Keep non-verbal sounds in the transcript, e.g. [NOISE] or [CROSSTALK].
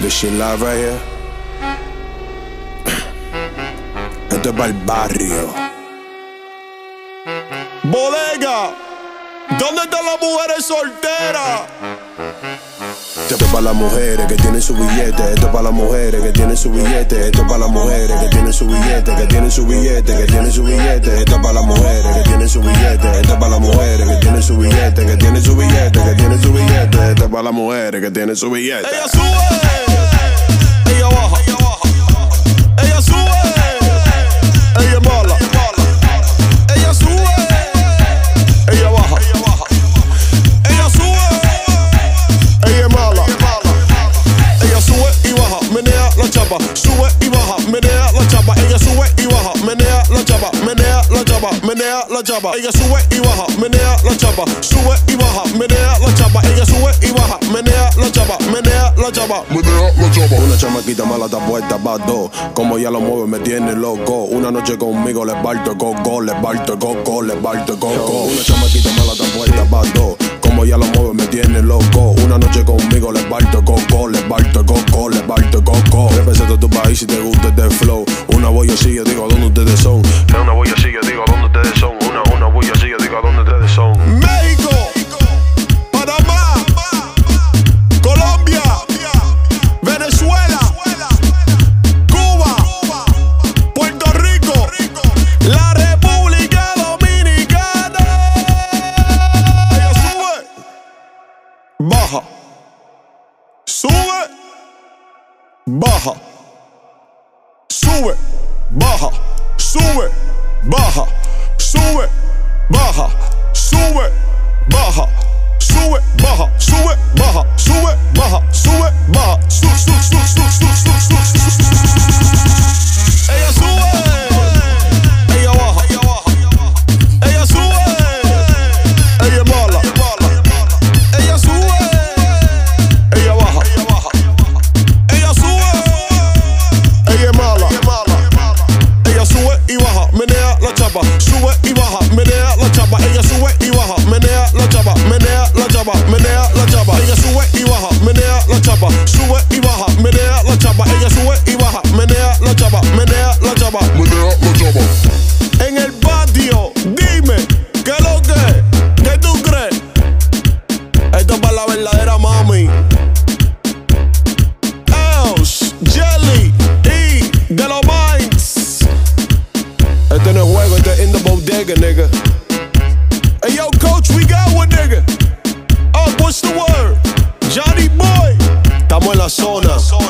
This shit live. [CLEARS THROAT] Esto es para el barrio. Bodega, ¿dónde están las mujeres solteras? Esto es para las mujeres que tienen su billete. Esto es para las mujeres que tienen su billete. Esto es para las mujeres que tienen su billete. Que tienen su billete, que tienen su billete. Esto es para las mujeres que tienen su billete. Esto es para las mujeres que tienen su billete. Que tienen su billete, que tienen su billete. Para las mujeres que tienen su billete. Ella sube, ella baja, ella sube, ella mala, ella sube, ella baja, ella sube, ella mala, ella sube y baja, menea la chapa, sube y baja, menea la chapa, ella sube y baja, menea la chapa, menea la chapa, menea la chapa, ella sube y baja, menea la chapa, sube y baja, menea la chapa, Una chamaquita mala está puesta pa' dos. Como ya lo mueve, me tiene loco. Una noche conmigo le parto coco, le parto coco, le parto coco. Una chamaquita mala está puesta pa' dos. Como ya lo mueve, me tiene loco. Una noche conmigo le parto coco, le parto coco, le parto coco. Represento tu país si te gusta este flow. Una voy así, yo digo dónde ustedes son. Sube, baja, sube, baja, sube, baja, sube, baja, sube, baja, chapa, sube y baja, menea la chapa, ella sube y baja, menea la chapa, menea la chapa, menea la chapa, ella sube y baja, menea la chapa, sube y baja, menea la chapa, ella sube y baja, menea la chapa, menea in the bodega, nigga. Hey yo, coach, we got one nigga. Oh, what's the word? Johnny Boy. Estamos en la zona.